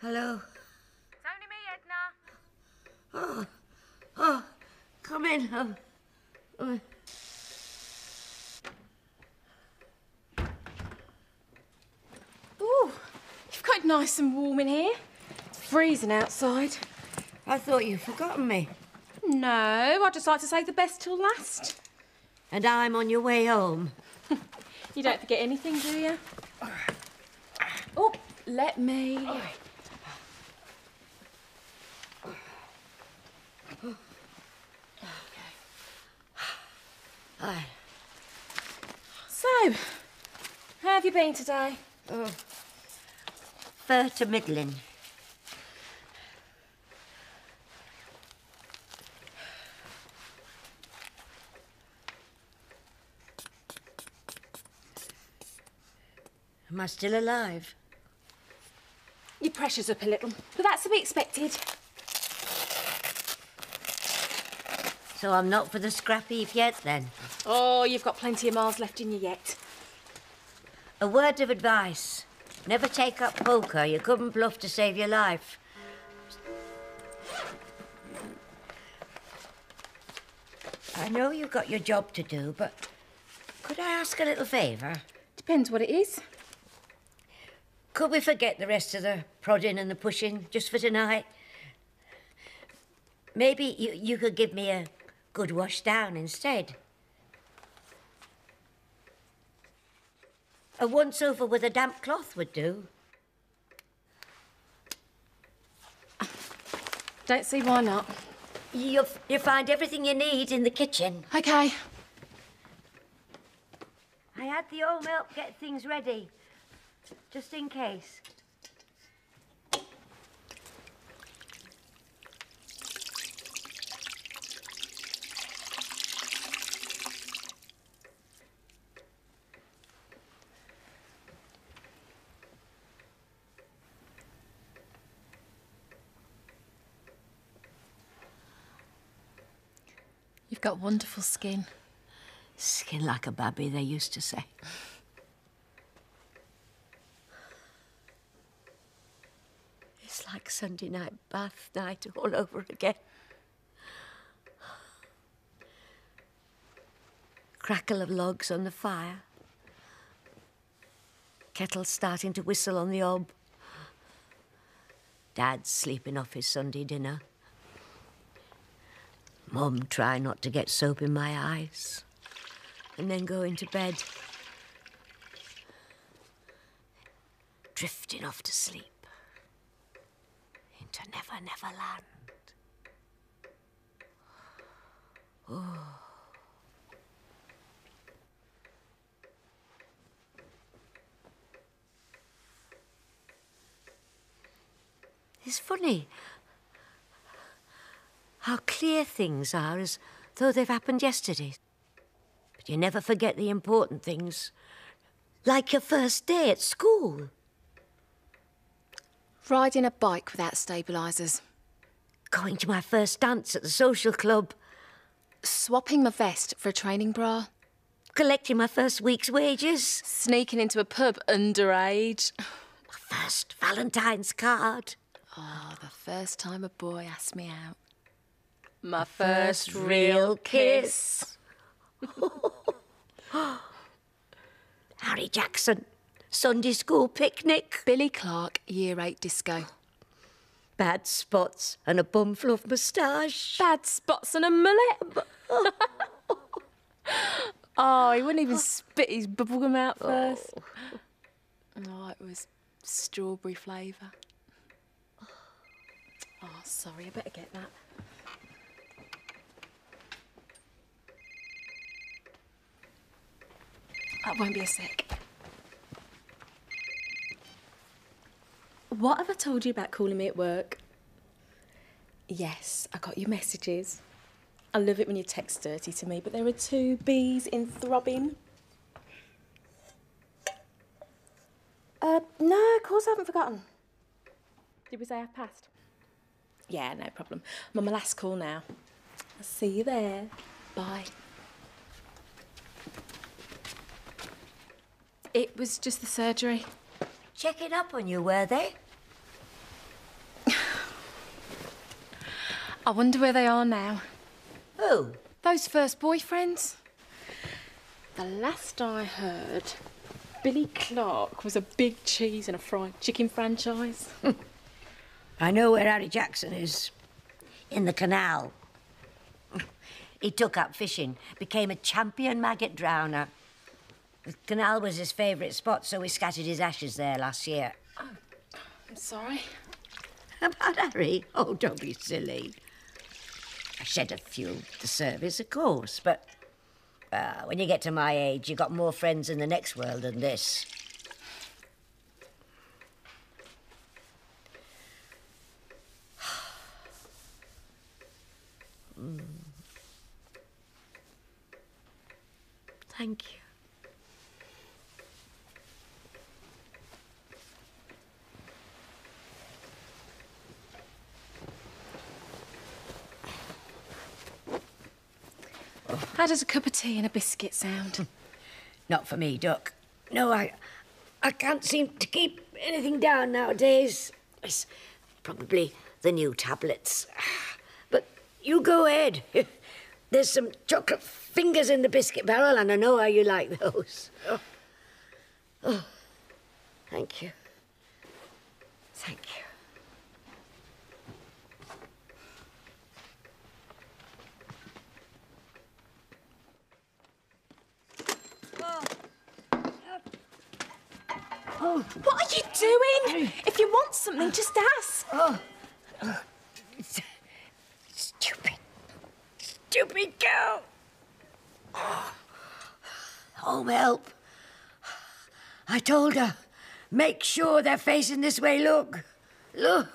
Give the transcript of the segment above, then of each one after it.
Hello. It's only me, Edna. Oh, oh, come in, love. Oh. Ooh, you've got it nice and warm in here. It's freezing outside. I thought you'd forgotten me. No, I'd just like to save the best till last. And I'm on your way home. You don't forget anything, do you? Oh, let me. Aye. So, how have you been today? Oh. Fair to middling. Am I still alive? Your pressure's up a little, but that's to be expected. So I'm not for the scrap heap yet, then? Oh, you've got plenty of miles left in you yet. A word of advice. Never take up poker. You couldn't bluff to save your life. I know you've got your job to do, but could I ask a little favour? Depends what it is. Could we forget the rest of the prodding and the pushing just for tonight? Maybe you, you could give me a good wash down instead. A once over with a damp cloth would do. Don't see why not. You'll, you'll find everything you need in the kitchen. Okay. I had the old milk get things ready, just in case. You've got wonderful skin. Skin like a babby, they used to say. It's like Sunday night bath night all over again. Crackle of logs on the fire. Kettle starting to whistle on the hob. Dad's sleeping off his Sunday dinner. Mum try not to get soap in my eyes. And then go into bed. Drifting off to sleep. Into Never Never Land. Oh. It's funny how clear things are as though they've happened yesterday. But you never forget the important things, like your first day at school. Riding a bike without stabilisers. Going to my first dance at the social club. Swapping my vest for a training bra. Collecting my first week's wages. Sneaking into a pub underage. My first Valentine's card. Oh, the first time a boy asked me out. My first real kiss. Harry Jackson. Sunday school picnic. Billy Clark, Year 8 disco. Bad spots and a bum fluff moustache. Bad spots and a mullet. oh, he wouldn't even spit his bubblegum out first. Oh. oh, it was strawberry flavour. Oh, sorry, I better get that. That won't be a sec. What have I told you about calling me at work? Yes, I got your messages. I love it when you text dirty to me, but there are two B's in throbbing. Uh, no, of course I haven't forgotten. Did we say I've passed? Yeah, no problem. I'm on my last call now. I'll see you there. Bye. It was just the surgery. Checking up on you, were they? I wonder where they are now. Who? Those first boyfriends. The last I heard, Billy Clark was a big cheese and a fried chicken franchise. I know where Harry Jackson is. In the canal. He took up fishing, became a champion maggot drowner. The canal was his favourite spot, so we scattered his ashes there last year. Oh, I'm sorry. About Harry? Oh, don't be silly. I shed a few at the service, of course, but uh, when you get to my age, you've got more friends in the next world than this. mm. Thank you. How does a cup of tea and a biscuit sound? Not for me, Duck. No, I, I can't seem to keep anything down nowadays. It's probably the new tablets. But you go ahead. There's some chocolate fingers in the biscuit barrel, and I know how you like those. Oh, oh. thank you. Thank you. Oh. What are you doing? If you want something, just ask. Oh. oh. Stupid. Stupid girl. Oh. Home help. I told her, make sure they're facing this way. Look. Look.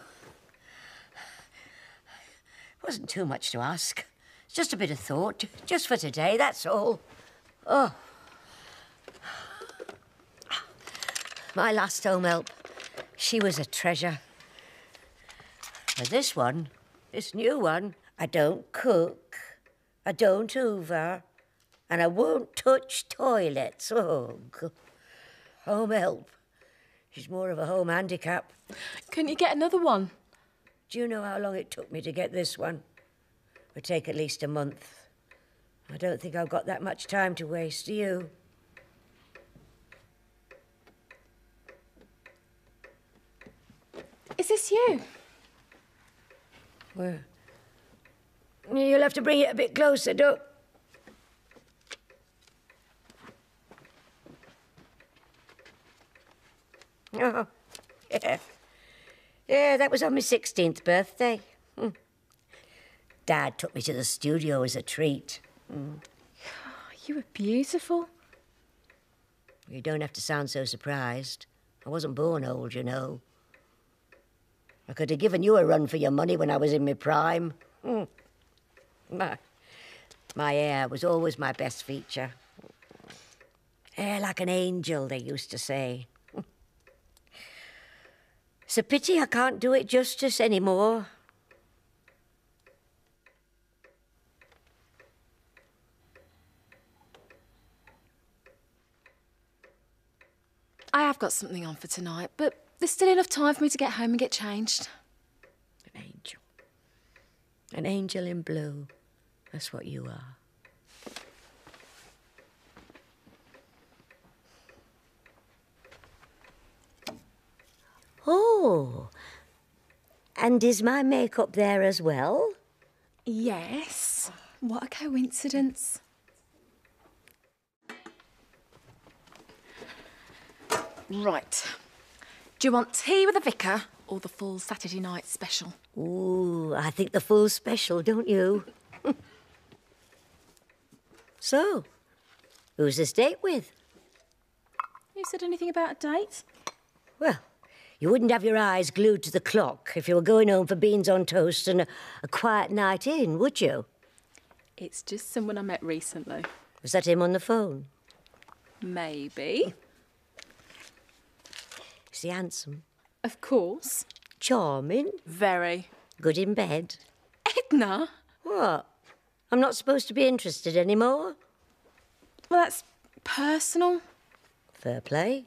It wasn't too much to ask. Just a bit of thought, just for today, that's all. Oh. My last home help, she was a treasure. But this one, this new one, I don't cook, I don't hoover, and I won't touch toilets. Oh, God. home help. She's more of a home handicap. Couldn't you get another one? Do you know how long it took me to get this one? It would take at least a month. I don't think I've got that much time to waste, do you? Is this you? Where? You'll have to bring it a bit closer, don't... Oh, yeah. Yeah, that was on my 16th birthday. Hmm. Dad took me to the studio as a treat. Mm. You were beautiful. You don't have to sound so surprised. I wasn't born old, you know. I could have given you a run for your money when I was in my prime. Mm. My, my hair was always my best feature. Hair like an angel, they used to say. It's a pity I can't do it justice anymore. I have got something on for tonight, but there's still enough time for me to get home and get changed. An angel. An angel in blue. That's what you are. Oh, and is my makeup there as well? Yes. What a coincidence. Right. Do you want tea with the vicar or the full Saturday night special? Ooh, I think the full special, don't you? so, who's this date with? You said anything about a date? Well, you wouldn't have your eyes glued to the clock if you were going home for beans on toast and a, a quiet night in, would you? It's just someone I met recently. Was that him on the phone? Maybe. He handsome? Of course. Charming? Very. Good in bed? Edna? What? I'm not supposed to be interested anymore? Well, that's personal. Fair play.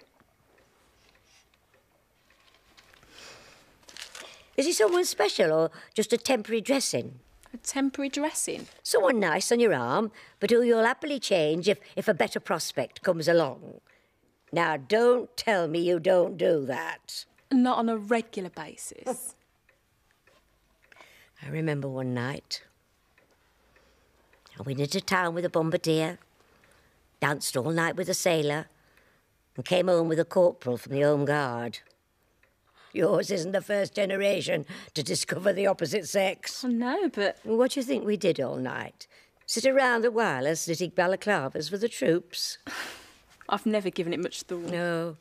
Is he someone special or just a temporary dressing? A temporary dressing? Someone nice on your arm, but who you'll happily change if, if a better prospect comes along. Now, don't tell me you don't do that. Not on a regular basis. I remember one night. I went into town with a bombardier, danced all night with a sailor, and came home with a corporal from the Home Guard. Yours isn't the first generation to discover the opposite sex. Oh, I know, but. What do you think we did all night? Sit around the wireless knitting balaclavas for the troops? I've never given it much thought. No.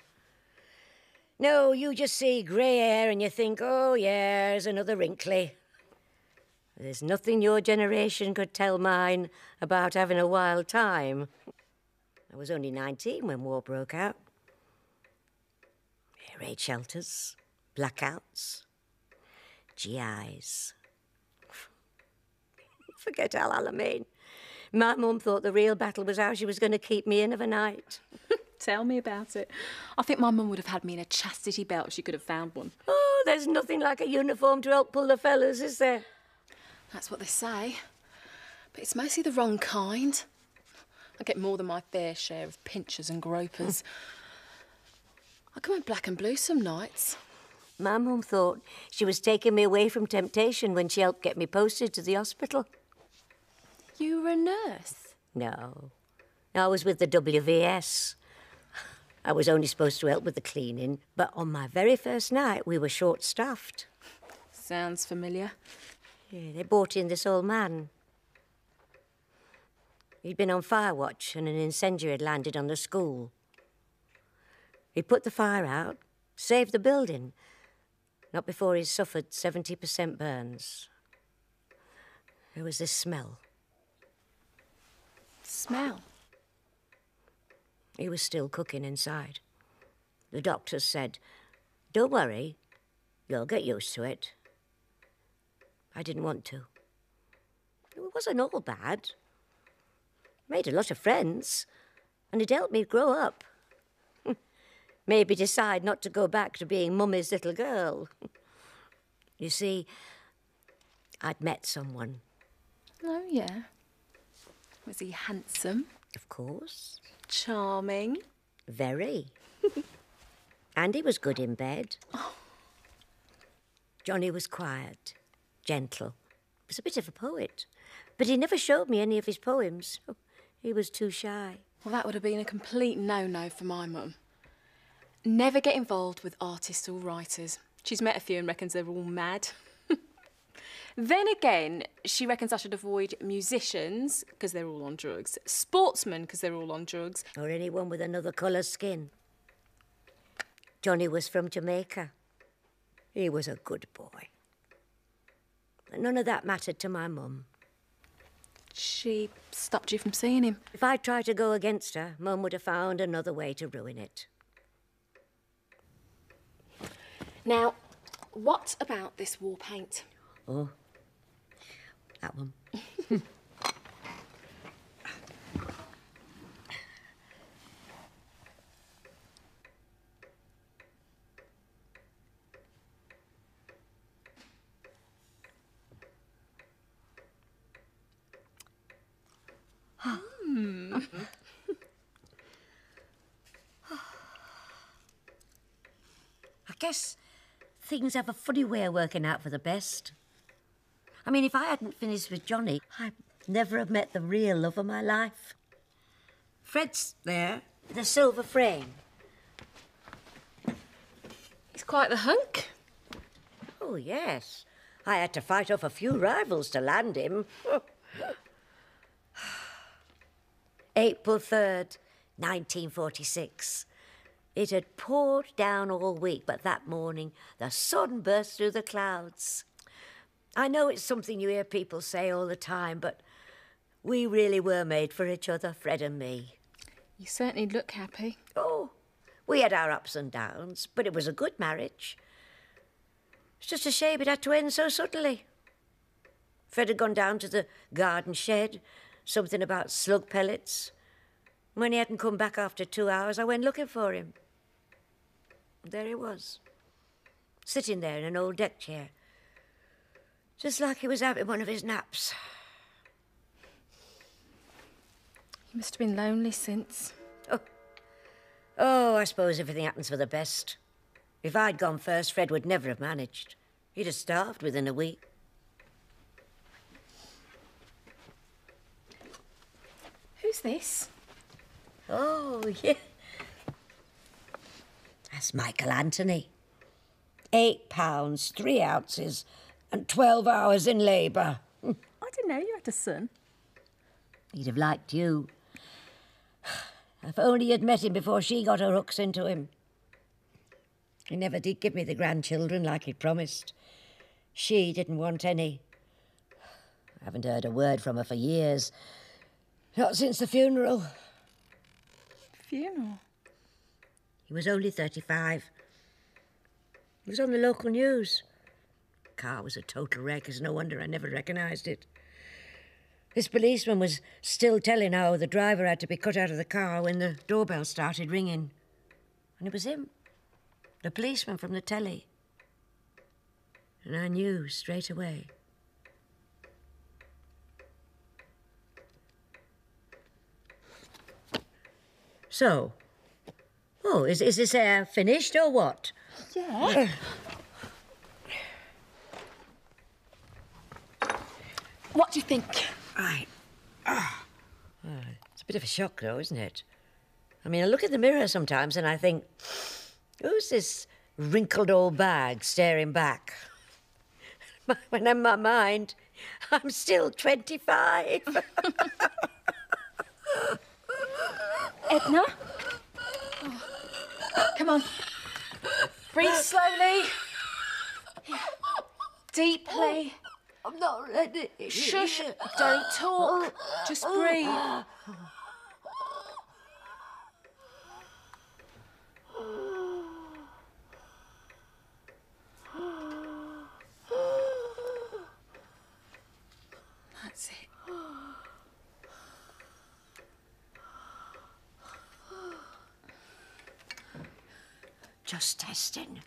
No, you just see grey hair and you think, oh, yeah, there's another wrinkly. There's nothing your generation could tell mine about having a wild time. I was only 19 when war broke out. Air raid shelters, blackouts, GIs. Forget El Alamein. My mum thought the real battle was how she was going to keep me in of a night. Tell me about it. I think my mum would have had me in a chastity belt if she could have found one. Oh, there's nothing like a uniform to help pull the fellas, is there? That's what they say. But it's mostly the wrong kind. I get more than my fair share of pinchers and gropers. I come in black and blue some nights. My mum thought she was taking me away from temptation when she helped get me posted to the hospital. You were a nurse? No. I was with the WVS. I was only supposed to help with the cleaning, but on my very first night we were short staffed. Sounds familiar. Yeah, they brought in this old man. He'd been on fire watch and an incendiary had landed on the school. He put the fire out, saved the building, not before he'd suffered 70% burns. There was this smell. Smell? He was still cooking inside. The doctors said, Don't worry, you'll get used to it. I didn't want to. It wasn't all bad. Made a lot of friends, and it helped me grow up. Maybe decide not to go back to being Mummy's little girl. you see, I'd met someone. Oh, yeah. Was he handsome? Of course. Charming? Very. and he was good in bed. Oh. Johnny was quiet, gentle. He was a bit of a poet. But he never showed me any of his poems. He was too shy. Well, that would have been a complete no no for my mum. Never get involved with artists or writers. She's met a few and reckons they're all mad. Then again, she reckons I should avoid musicians because they're all on drugs, sportsmen because they're all on drugs, or anyone with another colour skin. Johnny was from Jamaica. He was a good boy. But None of that mattered to my mum. She stopped you from seeing him? If I'd tried to go against her, Mum would have found another way to ruin it. Now, what about this war paint? Oh, that one. Hmm. I guess things have a funny way of working out for the best. I mean, if I hadn't finished with Johnny, I'd never have met the real love of my life. Fred's there, the silver frame. He's quite the hunk. Oh, yes. I had to fight off a few rivals to land him. April 3rd, 1946. It had poured down all week, but that morning the sun burst through the clouds. I know it's something you hear people say all the time, but we really were made for each other, Fred and me. You certainly look happy. Oh, we had our ups and downs, but it was a good marriage. It's just a shame it had to end so suddenly. Fred had gone down to the garden shed, something about slug pellets. When he hadn't come back after two hours, I went looking for him. There he was, sitting there in an old deck chair, Just like he was having one of his naps. You must have been lonely since. Oh. Oh, I suppose everything happens for the best. If I'd gone first, Fred would never have managed. He'd have starved within a week. Who's this? Oh, yeah. That's Michael Anthony. Eight pounds, three ounces, and 12 hours in labour. I didn't know you had a son. He'd have liked you. If only you'd met him before she got her hooks into him. He never did give me the grandchildren like he'd promised. She didn't want any. I haven't heard a word from her for years. Not since the funeral. Funeral? He was only 35. He was on the local news. Car was a total wreck. It's no wonder I never recognised it. This policeman was still telling how the driver had to be cut out of the car when the doorbell started ringing. And it was him, the policeman from the telly. And I knew straight away. So, oh, is, is this uh, finished or what? Yeah. what do you think? Right. Ah. It's a bit of a shock, though, isn't it? I mean, I look in the mirror sometimes and I think, who's this wrinkled old bag staring back? When in my mind, I'm still 25. Edna? Come on. Breathe slowly. Deeply. I'm not ready. Shush. Don't talk. Just breathe. That's it. Just testing.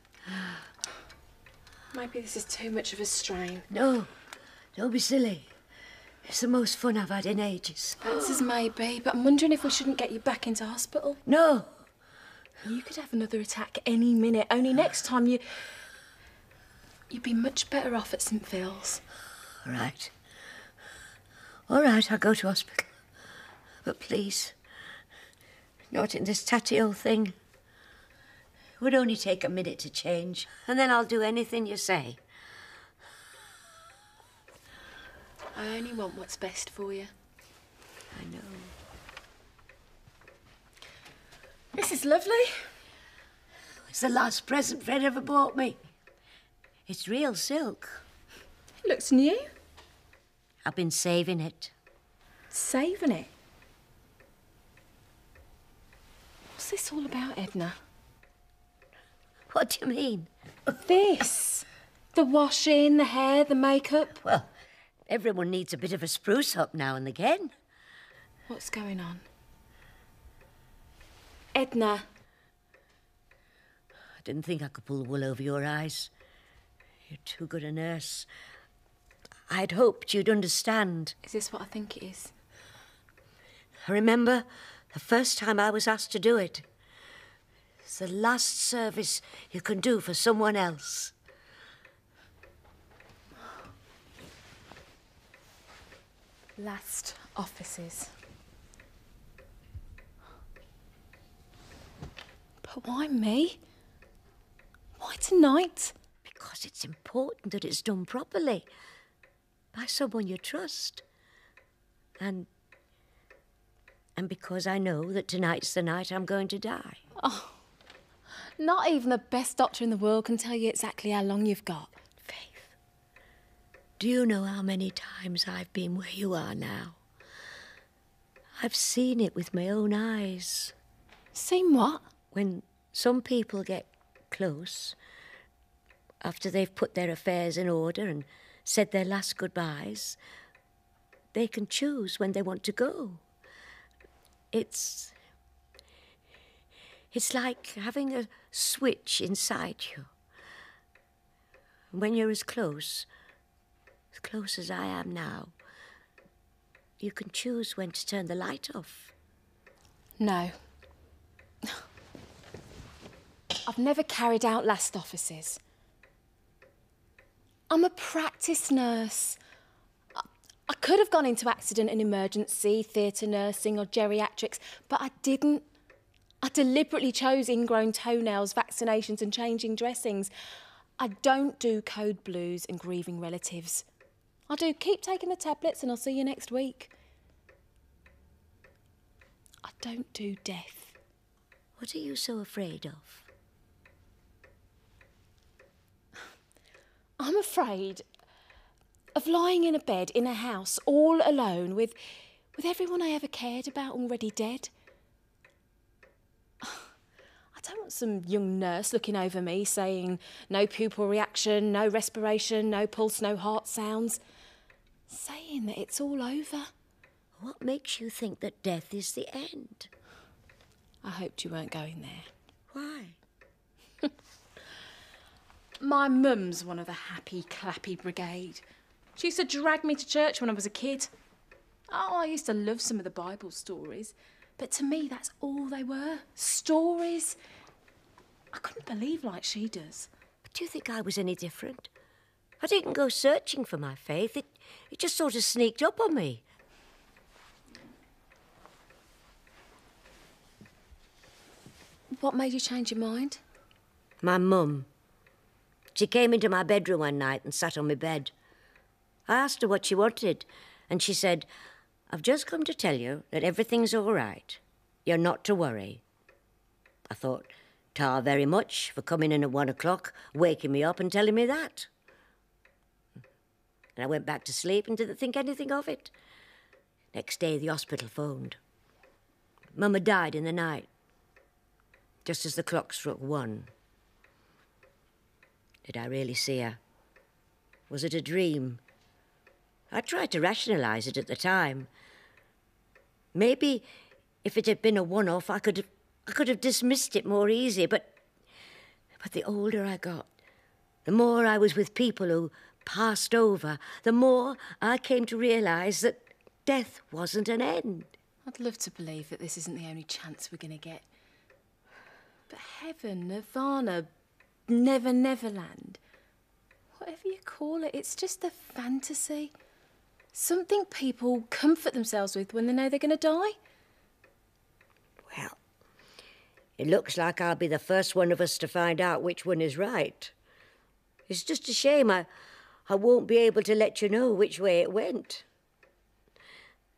Maybe this is too much of a strain. No, don't be silly. It's the most fun I've had in ages. That's as may be, but I'm wondering if we shouldn't get you back into hospital. No, You could have another attack any minute. Only next time you. You'd be much better off at St Phil's. all right. All right, I'll go to hospital. But please, not in this tatty old thing. It would only take a minute to change, and then I'll do anything you say. I only want what's best for you. I know. This is lovely. It's the last present Fred ever bought me. It's real silk. It looks new. I've been saving it. Saving it. What's this all about, Edna? What do you mean? This. The washing, the hair, the makeup. Well, everyone needs a bit of a spruce up now and again. What's going on? Edna. I didn't think I could pull the wool over your eyes. You're too good a nurse. I'd hoped you'd understand. Is this what I think it is? I remember the first time I was asked to do it. It's the last service you can do for someone else. Last offices. But why me? Why tonight? Because it's important that it's done properly by someone you trust. And and because I know that tonight's the night I'm going to die. Oh. Not even the best doctor in the world can tell you exactly how long you've got. Do you know how many times I've been where you are now? I've seen it with my own eyes. Seen what? When some people get close, after they've put their affairs in order and said their last goodbyes, they can choose when they want to go. It's. It's like having a switch inside you. When you're as close, close as I am now, you can choose when to turn the light off. No. I've never carried out last offices. I'm a practice nurse. I, could have gone into accident and emergency, theatre nursing, or geriatrics, but I didn't. I deliberately chose ingrown toenails, vaccinations, and changing dressings. I don't do code blues and grieving relatives. I do keep taking the tablets and I'll see you next week. I don't do death. What are you so afraid of? I'm afraid of lying in a bed in a house all alone with with everyone I ever cared about already dead. I don't want some young nurse looking over me saying no pupil reaction, no respiration, no pulse, no heart sounds. Saying that it's all over. What makes you think that death is the end? I hoped you weren't going there. Why? My mum's one of the happy clappy brigade. She used to drag me to church when I was a kid. Oh, I used to love some of the Bible stories, but to me, that's all they were stories. I couldn't believe like she does. But do you think I was any different? I didn't go searching for my faith. It, it just sort of sneaked up on me. What made you change your mind? My mum. She came into my bedroom one night and sat on my bed. I asked her what she wanted, and she said, I've just come to tell you that everything's all right. You're not to worry. I thought, tar very much for coming in at one o'clock, waking me up and telling me that. And I went back to sleep and didn't think anything of it. Next day, the hospital phoned. Mum had died in the night, just as the clock struck one. Did I really see her? Was it a dream? I tried to rationalize it at the time. Maybe if it had been a one off, I could have, I could have dismissed it more easily, but, but the older I got, the more I was with people who passed over, the more I came to realize that death wasn't an end. I'd love to believe that this isn't the only chance we're going to get. But heaven, nirvana, never, neverland, whatever you call it, it's just a fantasy. Something people comfort themselves with when they know they're going to die. Well, it looks like I'll be the first one of us to find out which one is right. It's just a shame I, I won't be able to let you know which way it went.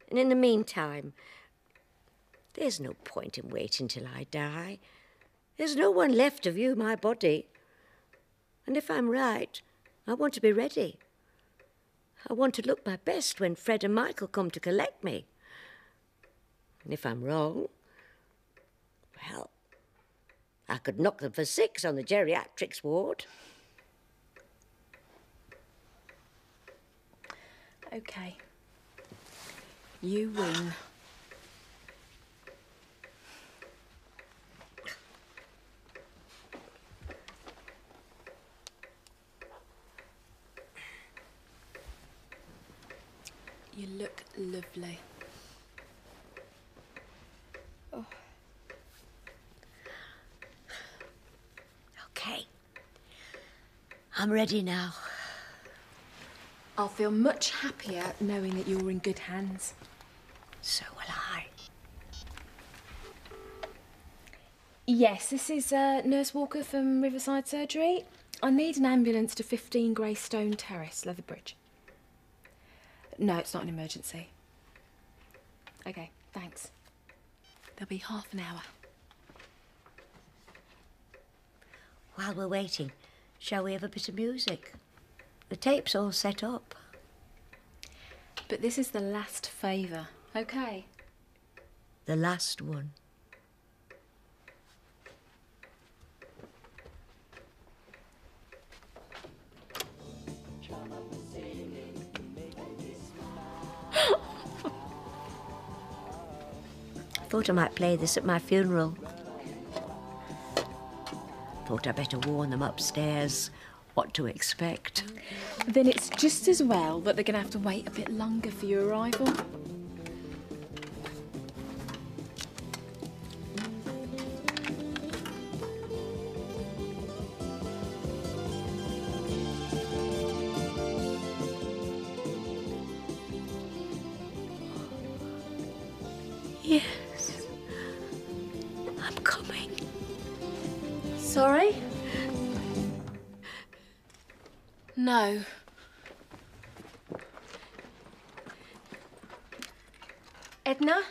And in the meantime, there's no point in waiting till I die. There's no one left to view my body. And if I'm right, I want to be ready. I want to look my best when Fred and Michael come to collect me. And if I'm wrong, well, I could knock them for six on the geriatrics ward. Okay. You win. You look lovely. Oh. Okay. I'm ready now. I'll feel much happier knowing that you're in good hands. So will I. Yes, this is uh, Nurse Walker from Riverside Surgery. I need an ambulance to 15 Greystone Terrace, Leatherbridge. No, it's not an emergency. Okay, thanks. There'll be half an hour. While we're waiting, shall we have a bit of music? The tape's all set up. But this is the last favour, okay? The last one. I thought I might play this at my funeral. Thought I better warn them upstairs what to expect. Then it's just as well that they're going to have to wait a bit longer for your arrival. No. Edna?